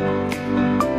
Música